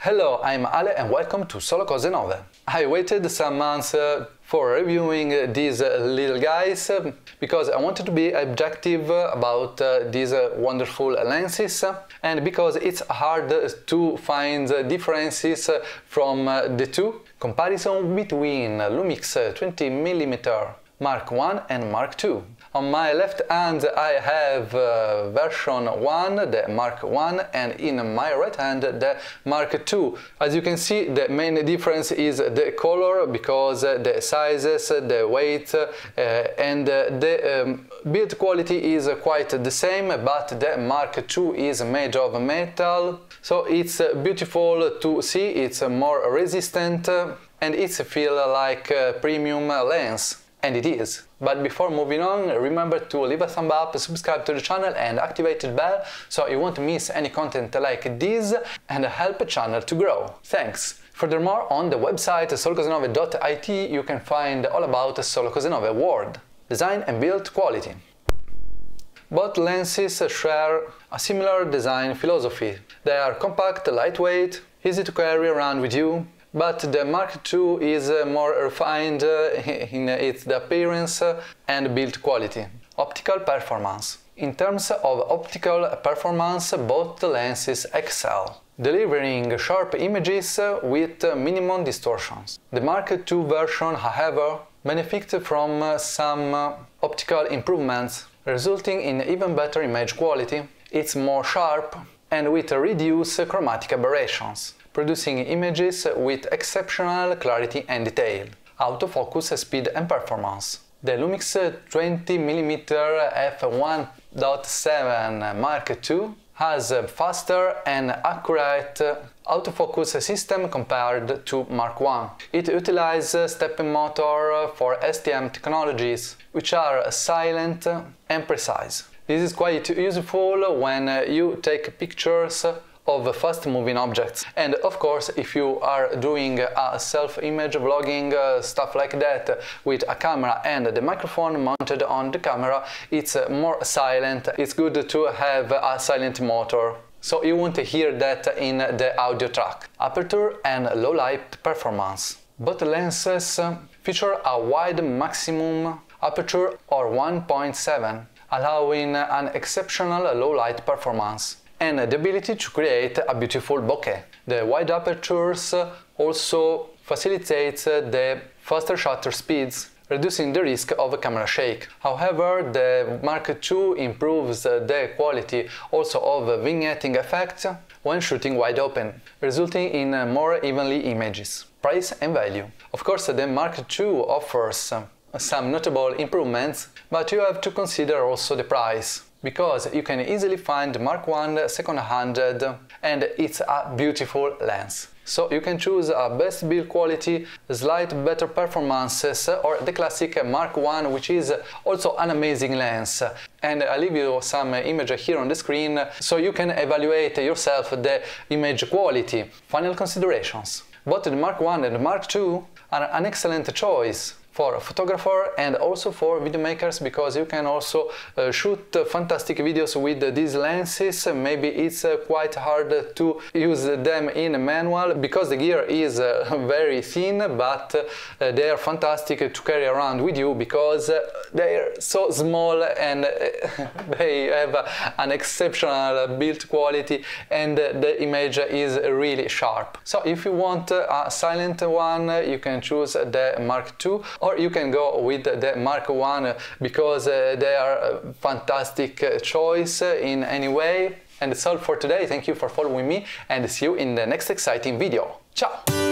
Hello, I'm Ale and welcome to Solo Cose Nove. I waited some months uh, for reviewing uh, these uh, little guys uh, because I wanted to be objective about uh, these uh, wonderful lenses and because it's hard to find differences from the two. Comparison between Lumix 20mm Mark 1 and Mark II. On my left hand I have uh, version 1, the Mark 1, and in my right hand the Mark 2. As you can see the main difference is the color because uh, the sizes, the weight uh, and the um, build quality is quite the same but the Mark 2 is made of metal. So it's beautiful to see, it's more resistant and it's feel like a premium lens and it is. But before moving on, remember to leave a thumb up, subscribe to the channel and activate the bell so you won't miss any content like this and help the channel to grow. Thanks! Furthermore, on the website solocosenove.it you can find all about Solo World, design and build quality. Both lenses share a similar design philosophy. They are compact, lightweight, easy to carry around with you, but the Mark II is uh, more refined uh, in its appearance and build quality. Optical performance. In terms of optical performance, both lenses excel, delivering sharp images with minimum distortions. The Mark II version, however, benefits from some optical improvements, resulting in even better image quality. It's more sharp and with reduced chromatic aberrations producing images with exceptional clarity and detail, autofocus speed and performance. The Lumix 20mm f1.7 Mark II has a faster and accurate autofocus system compared to Mark I. It utilizes stepping motor for STM technologies, which are silent and precise. This is quite useful when you take pictures of fast-moving objects. And of course, if you are doing a self-image vlogging, uh, stuff like that, with a camera and the microphone mounted on the camera, it's uh, more silent. It's good to have a silent motor. So you won't hear that in the audio track. Aperture and low light performance. Both lenses feature a wide maximum aperture or 1.7, allowing an exceptional low light performance and the ability to create a beautiful bokeh. The wide apertures also facilitates uh, the faster shutter speeds, reducing the risk of a camera shake. However, the Mark II improves uh, the quality also of vignetting effect when shooting wide open, resulting in uh, more evenly images. Price and value. Of course, the Mark II offers some notable improvements, but you have to consider also the price because you can easily find Mark I second-handed and it's a beautiful lens. So you can choose a best build quality, slight better performances or the classic Mark I which is also an amazing lens. And I leave you some image here on the screen so you can evaluate yourself the image quality. Final considerations. Both the Mark I and Mark II are an excellent choice for a photographer and also for video makers because you can also uh, shoot uh, fantastic videos with uh, these lenses. Maybe it's uh, quite hard to use them in manual because the gear is uh, very thin but uh, they are fantastic to carry around with you because they're so small and they have an exceptional build quality and the image is really sharp. So if you want a silent one you can choose the Mark II or you can go with the Mark 1 because uh, they are a fantastic uh, choice in any way. And that's all for today. Thank you for following me and see you in the next exciting video. Ciao!